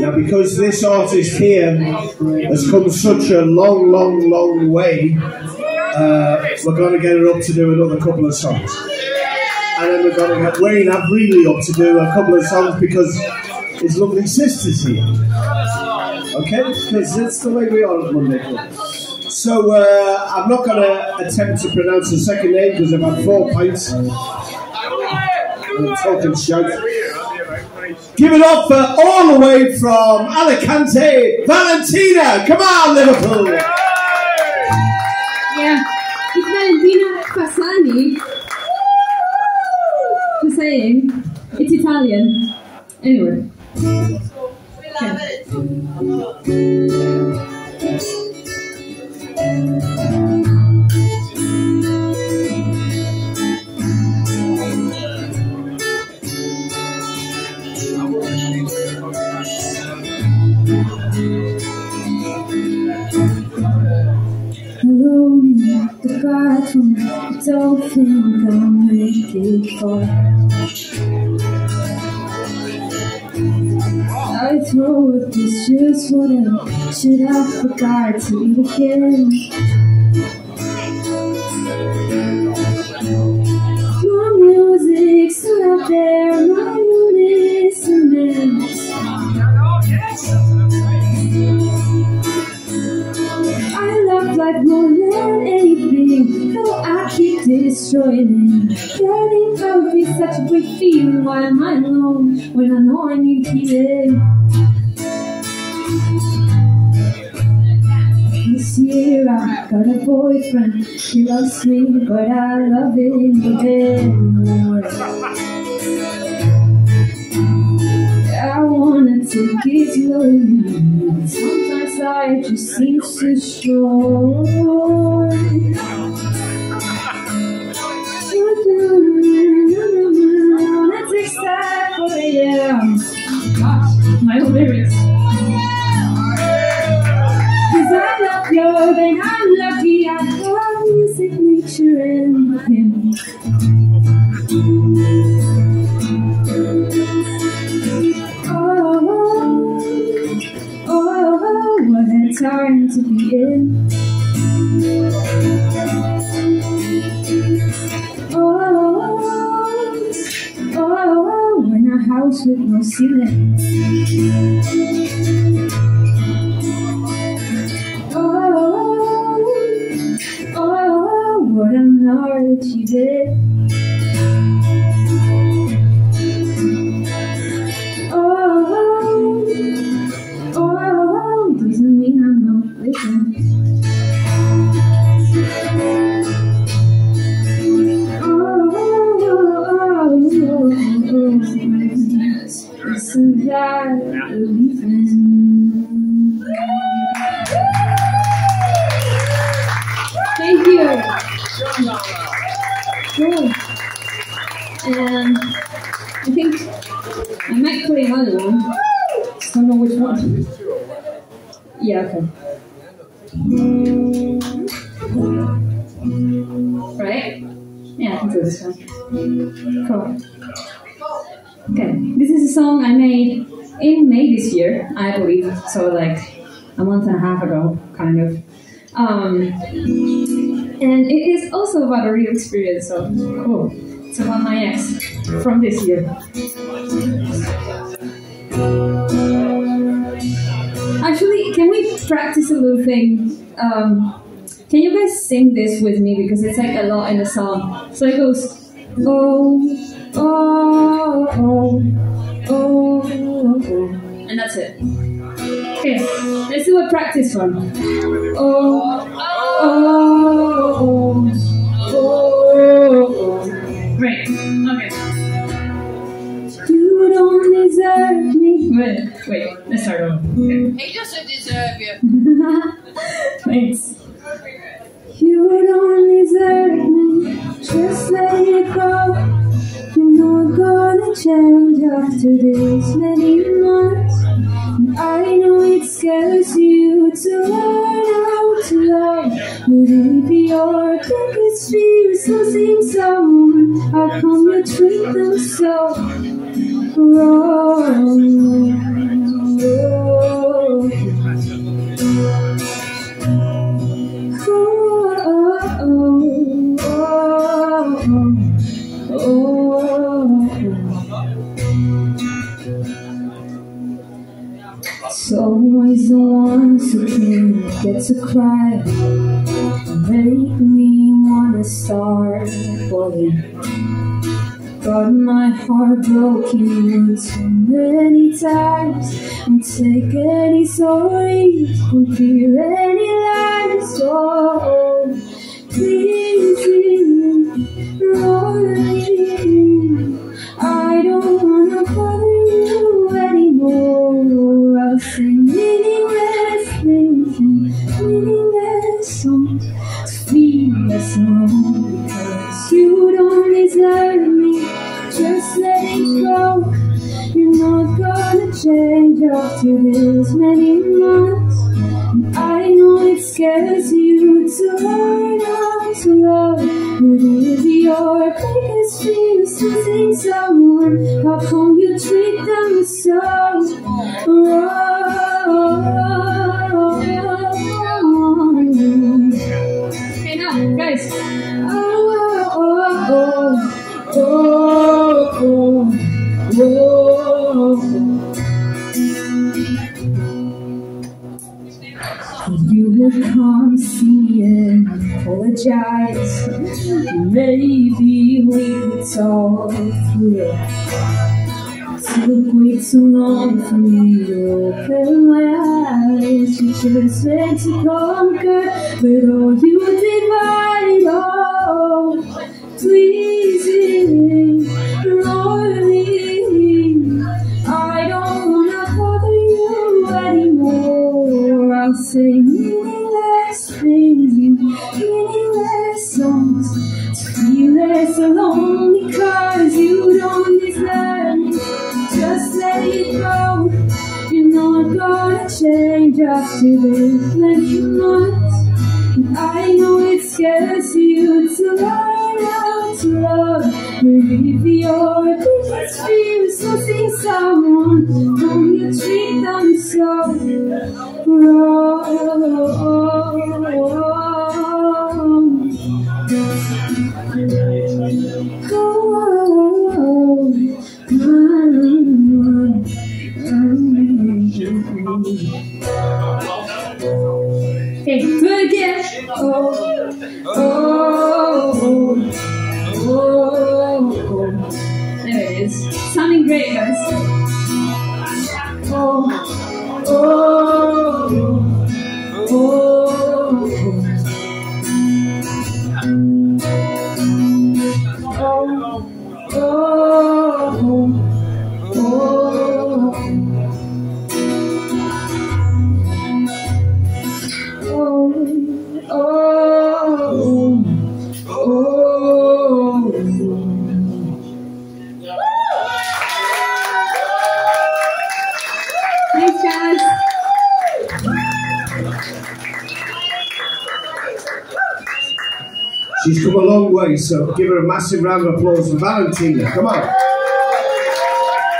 Now, because this artist here has come such a long, long, long way, uh, we're going to get her up to do another couple of songs. And then we're going to get Wayne really up to do a couple of songs because his lovely sister's here. Okay? Because that's the way we are at Monday Club. So uh, I'm not going to attempt to pronounce the second name because I've had four pints. I'm talking shout. Give it up for all the way from Alicante, Valentina. Come on, Liverpool. Yeah, it's Valentina Fasani. Just saying, it's Italian. Anyway. Alone I don't think I'll make it far. I throw up this just whatever. Should I forgot to eat again? Destroying it. Getting out is such a great feeling. Why am I alone when I know I need healing? This year I got a boyfriend. He loves me, but I love him even more. I wanna take it slowly. Sometimes life just seems too short. With no ceiling. Oh, oh, what a night you did. Yeah, okay. Right? Yeah, I can do this one. Cool. Okay, this is a song I made in May this year, I believe. So like a month and a half ago, kind of. Um, and it is also about a real experience, so cool. It's about my ex from this year. Practice a little thing? Um, can you guys sing this with me because it's like a lot in the song. So it goes, oh, oh, oh, oh, oh, oh. and that's it. Okay, let's do a practice one. Oh, oh, Just let it go. You know I'm gonna change after this many months. And I know it scares you to learn how to love. Would it be your biggest fear losing someone? How come you treat them so wrong? Get to cry. Make me wanna start falling Got my heart broken too many times. Won't take any sorry, won't hear any lies. Oh, please, change after this many months And I know it scares you to learn how to love But if your biggest fear is losing someone How come you treat them so wrong? You have come see and apologize. Maybe we could talk through it. Took way too long for me to open my eyes. You just meant to conquer, but all you divide, oh, pleasing, Say meaningless things, you meaningless songs. To feel less alone because you don't deserve me. Just let it go. You're not gonna change after this many months. And I know it scares you to learn how to love. If your biggest fear is losing someone, don't you treat them so It again. Oh oh, oh, oh, oh, There it is. Oh, oh, Thanks, She's come a long way, so give her a massive round of applause for Valentina. Come on.